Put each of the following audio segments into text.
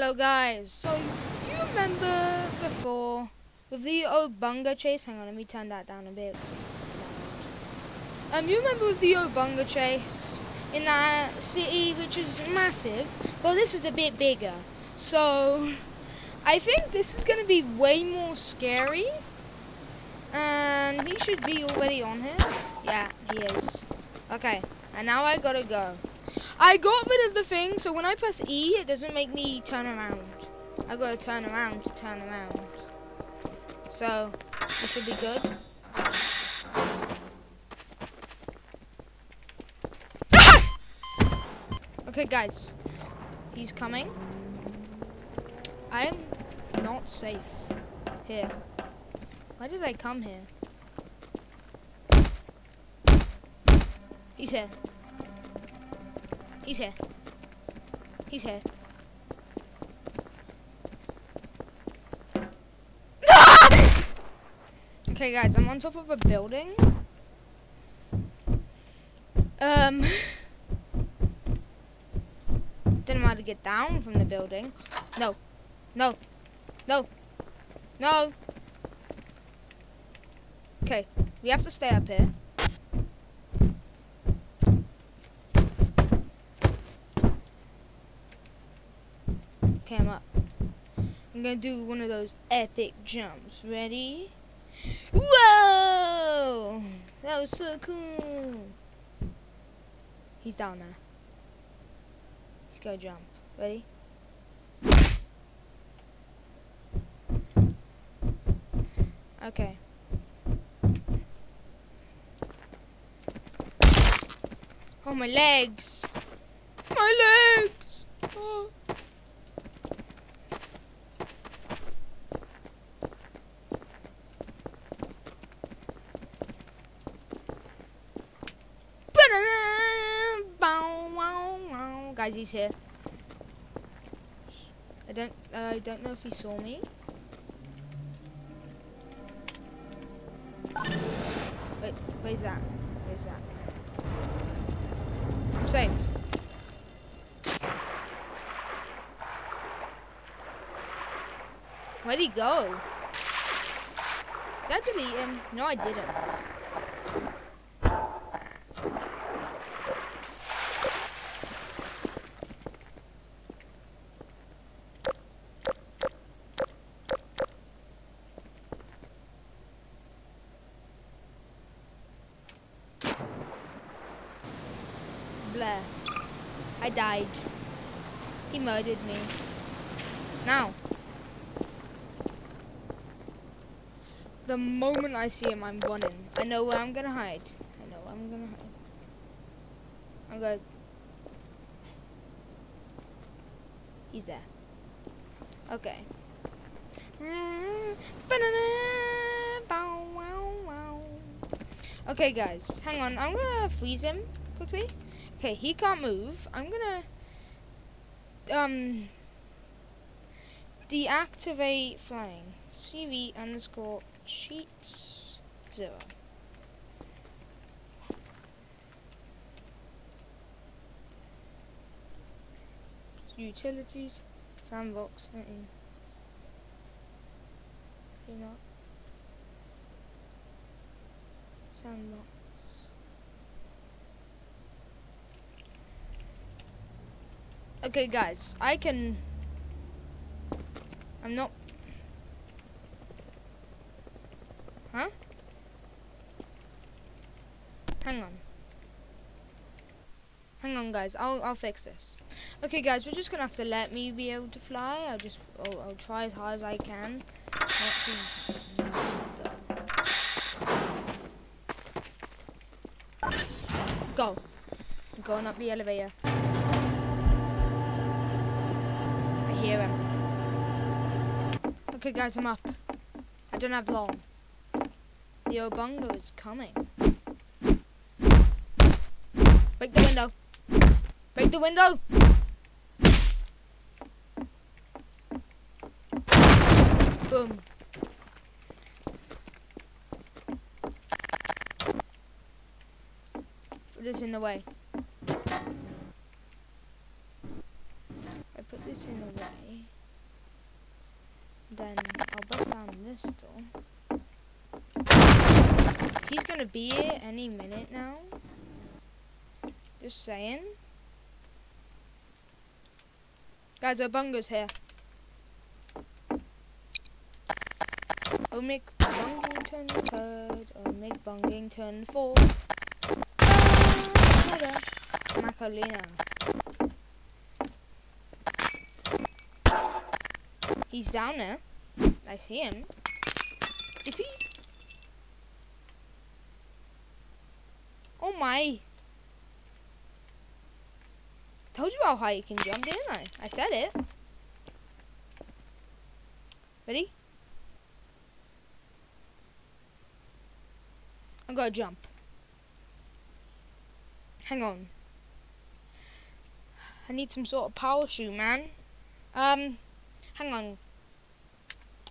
Hello guys, so you remember before with the Obunga chase, hang on let me turn that down a bit. Um, you remember with the Obunga chase in that city which is massive, well this is a bit bigger. So, I think this is going to be way more scary. And he should be already on here. Yeah, he is. Okay, and now I gotta go. I got rid of the thing, so when I press E, it doesn't make me turn around. I gotta turn around to turn around. So, this should be good. Ah! okay, guys. He's coming. I am not safe here. Why did I come here? He's here. He's here. He's here. okay guys, I'm on top of a building. Um didn't know how to get down from the building. No. No. No. No. Okay, we have to stay up here. I'm up. I'm gonna do one of those epic jumps. Ready? Whoa! That was so cool. He's down there. Let's go jump. Ready? Okay. Oh, my legs. My legs. Oh. Guys, he's here. I don't, uh, I don't know if he saw me. Wait, where's that? Where's that? I'm safe. Where'd he go? Did I delete him? No, I didn't. I died. He murdered me. Now. The moment I see him, I'm running. I know where I'm gonna hide. I know where I'm gonna hide. I'm gonna... He's there. Okay. Okay, guys. Hang on. I'm gonna freeze him quickly. Okay, he can't move. I'm gonna um deactivate flying. SV underscore cheats zero. Utilities, sandbox, setting. Clean up. Sandbox. Okay, guys, I can. I'm not. Huh? Hang on. Hang on, guys. I'll I'll fix this. Okay, guys, we're just gonna have to let me be able to fly. I'll just I'll, I'll try as hard as I can. Go. I'm going up the elevator. Hear him. Okay guys, I'm up. I don't have long. The Obunga is coming. Break the window. Break the window! Boom. Put this in the way. put this in the way. Then I'll door. He's gonna be here any minute now. Just saying. Guys, Obunga's here. Oh, make Bungington third. Oh, make Bungington fourth. Macarena. He's down there. I see him. Defeat. Oh my. Told you how high you can jump, didn't I? I said it. Ready? I'm gonna jump. Hang on. I need some sort of power shoe, man. Um, hang on.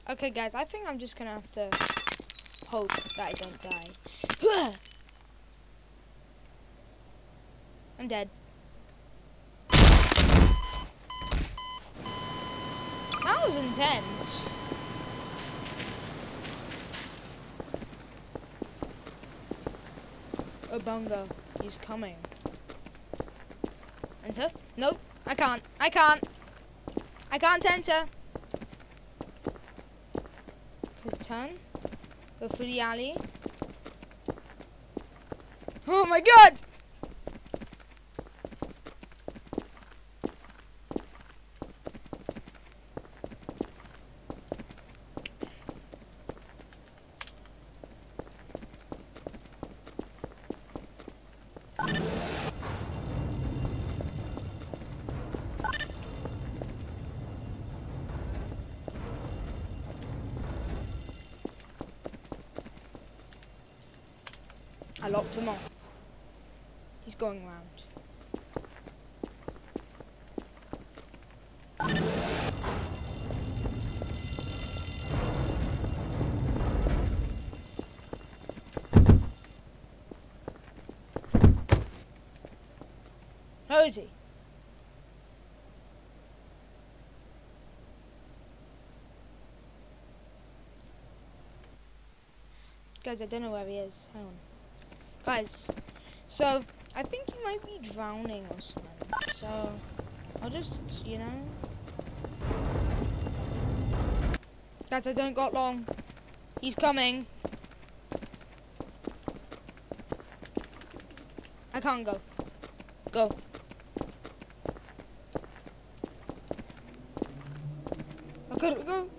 Okay, guys, I think I'm just gonna have to hope that I don't die. I'm dead. That was intense. Obunga, he's coming. Enter? Nope, I can't. I can't. I can't enter. Turn. Go through the alley. Oh my god! I locked him off. He's going round. Where is he? Guys, I don't know where he is. Hang on. Guys, so I think he might be drowning or something. So I'll just, you know. Guys, I don't got long. He's coming. I can't go. Go. I gotta go.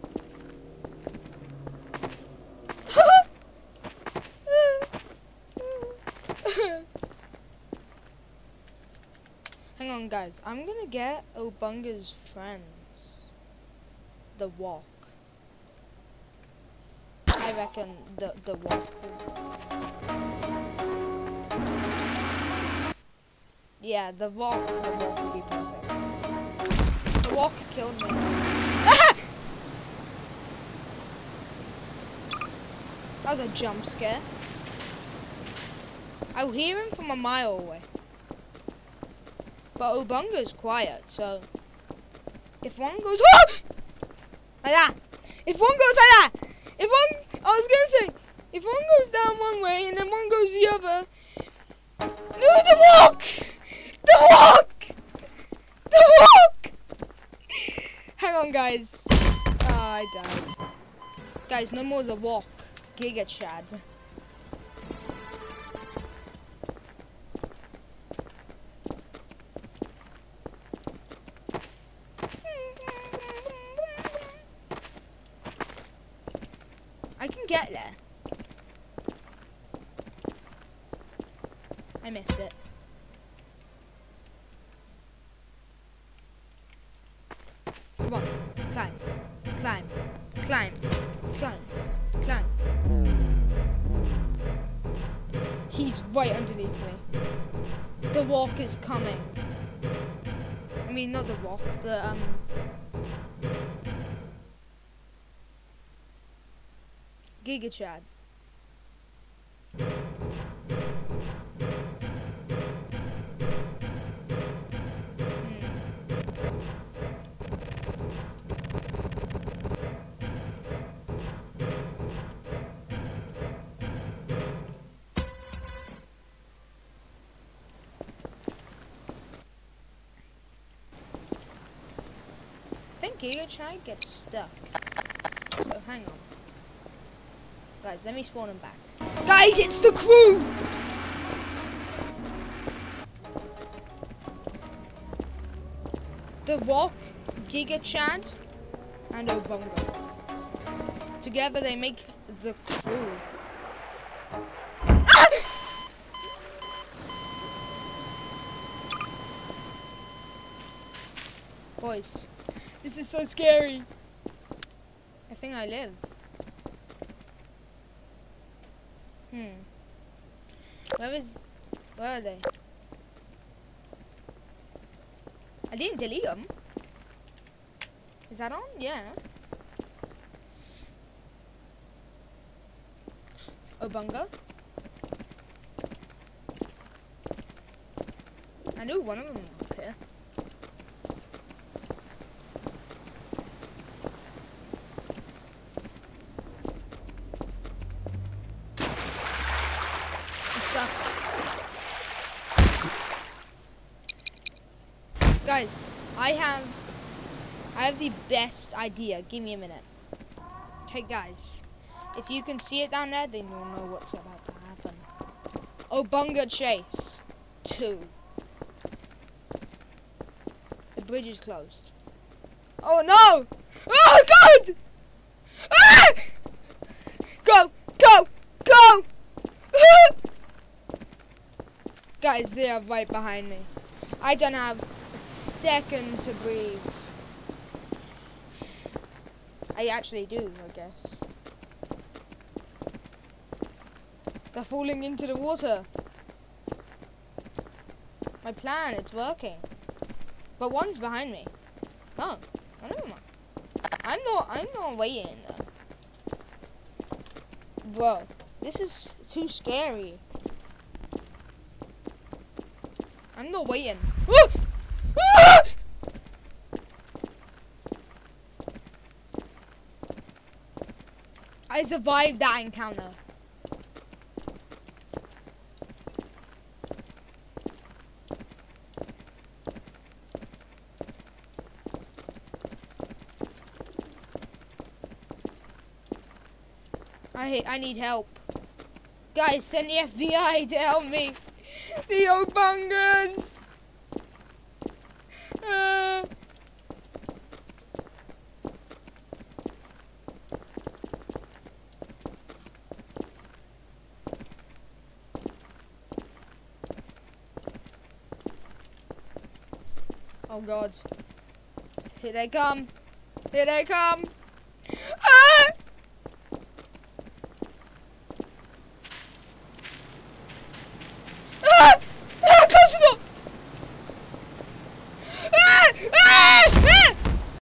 Hang guys. I'm gonna get Obunga's friends. The walk. I reckon the the walk. Yeah, the walk. The walk would be perfect. The walk killed me. that was a jump scare. I will hear him from a mile away. But Obunga's quiet, so if one goes oh! like that, if one goes like that, if one, I was gonna say, if one goes down one way and then one goes the other, no, the walk, the walk, the walk. Hang on, guys. Oh, I died. Guys, no more the walk. Giga Chad. I can get there. I missed it. Come on, climb, climb, climb, climb, climb. He's right underneath me. The walk is coming. I mean, not the walk, the, um... GigaChad. Hmm. Giga Chad gets stuck. So hang on. Guys, let me spawn him back. Guys, it's the crew! The Rock, Giga Chad, and Obunga. Together they make the crew. Ah! Boys, this is so scary. I think I live. Hmm. Where is... Where are they? I didn't delete them. Is that on? Yeah. Obunga. I knew one of them was up here. I'm stuck. Guys, I have I have the best idea. Give me a minute. Okay guys. If you can see it down there, then you'll know what's about to happen. Obunga Chase 2. The bridge is closed. Oh no! Oh god! Ah! Go! Go! Go! Guys, they are right behind me. I don't have second to breathe. I actually do, I guess. They're falling into the water. My plan, it's working. But one's behind me. No, I don't know. I'm not, I'm not waiting there. Bro, this is too scary. I'm not waiting. I survived that encounter. I I need help. Guys, send the FBI to help me. The Obungas. Uh. Oh God. Here they come. Here they come.